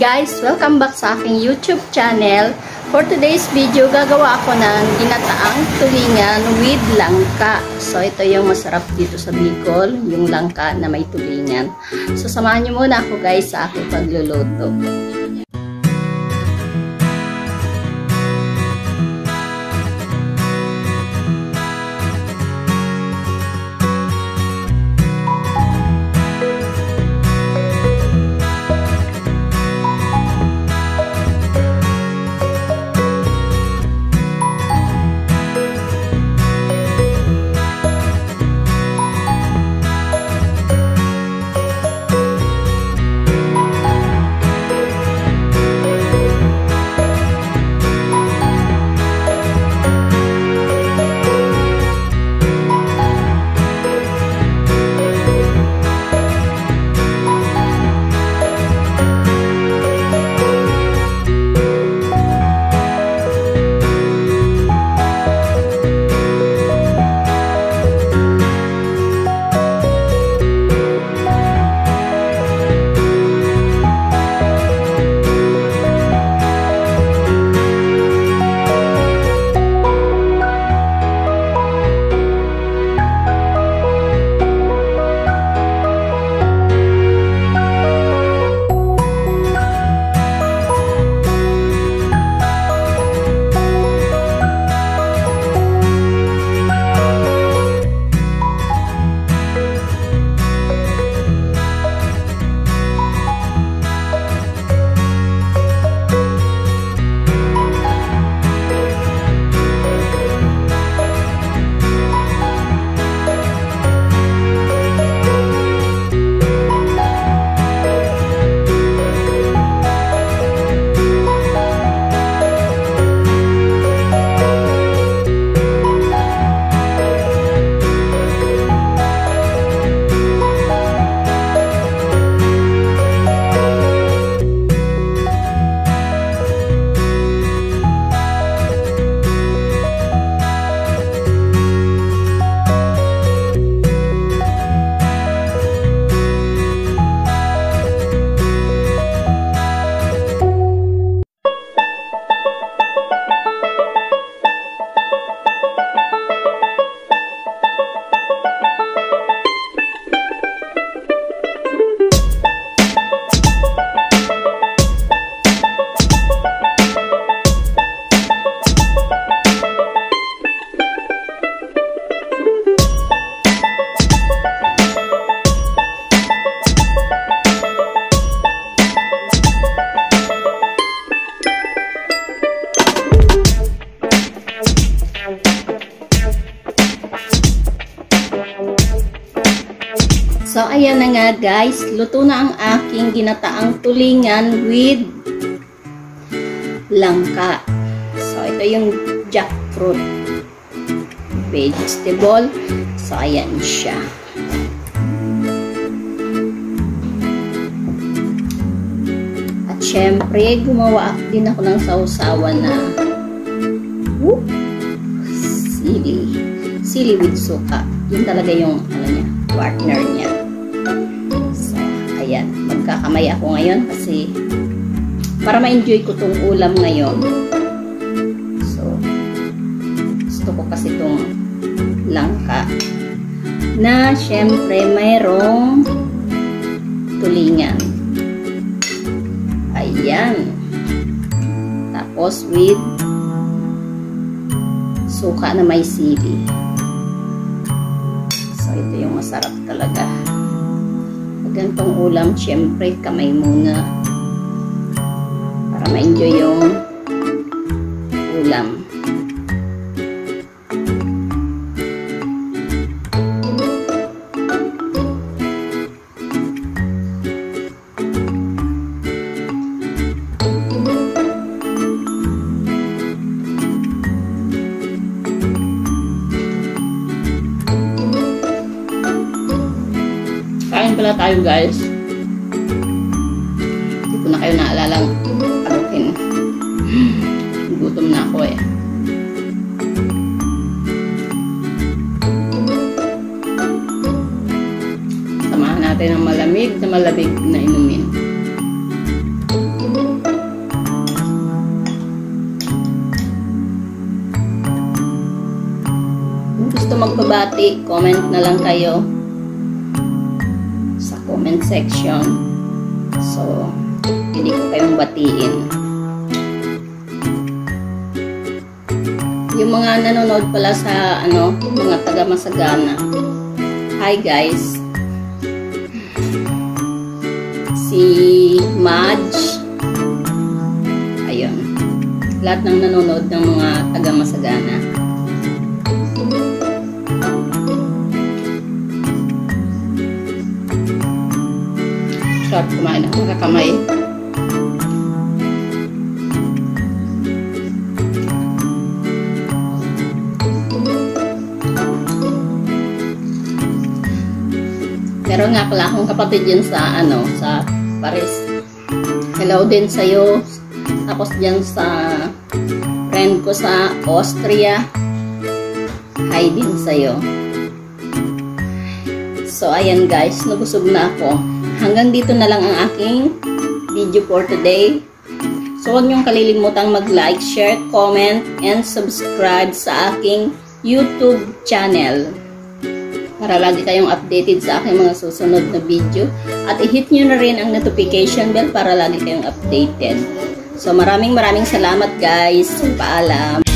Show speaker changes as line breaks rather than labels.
guys! Welcome back sa aking YouTube channel. For today's video, gagawa ako ng ginataang tulingan with langka. So, ito yung masarap dito sa Bicol, yung langka na may tulingan. So, samahan niyo muna ako guys sa aking pagluluto. So, ayan na nga guys. Luto na ang aking ginataang tulingan with langka. So, ito yung jackfruit vegetable. So, ayan siya. At syempre, gumawa din ako ng sausawan na whoop, sili. Sili with suka. Yun talaga yung ano niya, partner niya. Magkakamay ako ngayon kasi para ma-enjoy ko tong ulam ngayon. So, gusto ko kasi tong langka na syempre mayroong tulingan. Ayan. Tapos with suka na may sili. So, ito yung masarap talaga. Pag ganitong ulam, syempre, kamay muna. Para ma-enjoy yung pala tayo guys. Hindi ko na kayo naalala. Alukin. Gutom na ako eh. Samahan natin ng malamig na malabig na inumin. Kung gusto magbabati, comment na lang kayo comment section. So, hindi ko kayong batiin. Yung mga nanonood pala sa ano, mga taga Masagana. Hi guys. Si Madge. Ayun. Lahat ng nanonood ng mga taga Masagana. Sarap kumain ng mga kamay. Meron nga pala akong kapatid dyan sa, ano, sa Paris. Hello din sa'yo. Tapos dyan sa friend ko sa Austria. Hi din sa'yo. So, ayan guys, nabusog na ako. Hanggang dito na lang ang aking video for today. So, huwag niyong kalilimutang mag-like, share, comment, and subscribe sa aking YouTube channel para lagi kayong updated sa aking mga susunod na video. At i-hit nyo na rin ang notification bell para lagi kayong updated. So maraming maraming salamat guys. Paalam.